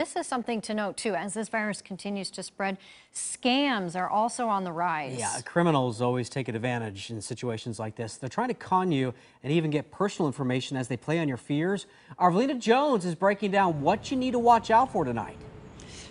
This is something to note too. As this virus continues to spread, scams are also on the rise. Yeah, criminals always take advantage in situations like this. They're trying to con you and even get personal information as they play on your fears. Arvelina Jones is breaking down what you need to watch out for tonight.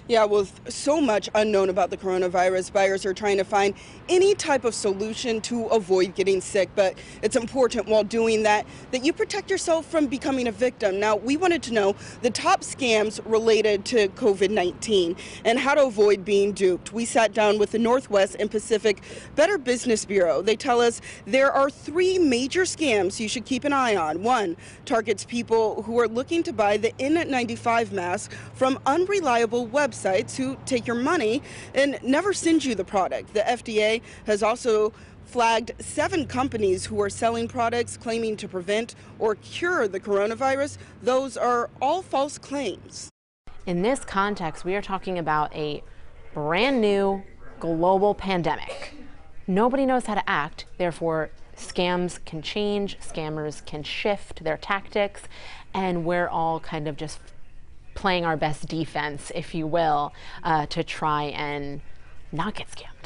Yeah, with so much unknown about the coronavirus, buyers are trying to find any type of solution to avoid getting sick. But it's important while doing that that you protect yourself from becoming a victim. Now, we wanted to know the top scams related to COVID 19 and how to avoid being duped. We sat down with the Northwest and Pacific Better Business Bureau. They tell us there are three major scams you should keep an eye on. One targets people who are looking to buy the N95 mask from unreliable websites websites who take your money and never send you the product. The FDA has also flagged seven companies who are selling products claiming to prevent or cure the coronavirus. Those are all false claims. In this context, we are talking about a brand new global pandemic. Nobody knows how to act, therefore, scams can change, scammers can shift their tactics, and we're all kind of just playing our best defense, if you will, uh, to try and not get scammed.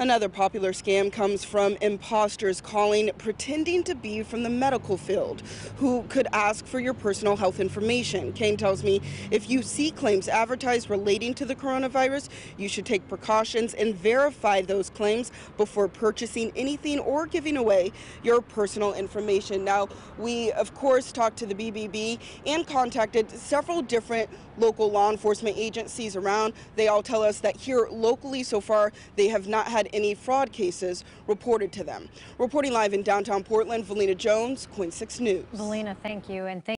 Another popular scam comes from imposters calling, pretending to be from the medical field, who could ask for your personal health information. Kane tells me if you see claims advertised relating to the coronavirus, you should take precautions and verify those claims before purchasing anything or giving away your personal information. Now, we, of course, talked to the BBB and contacted several different local law enforcement agencies around. They all tell us that here locally so far, they have not had any fraud cases reported to them. Reporting live in downtown Portland, Valina Jones, KOIN 6 News. Valina, thank you. and thank